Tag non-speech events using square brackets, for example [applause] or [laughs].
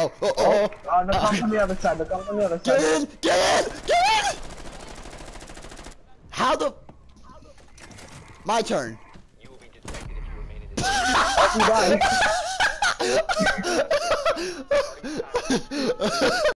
Oh, oh, oh, oh, Oh, uh, they're coming from the other side. They're coming from the other Get side. in! Get in! Get in! How the? My turn. You will be detected if you remain in this. You died. [laughs] [laughs]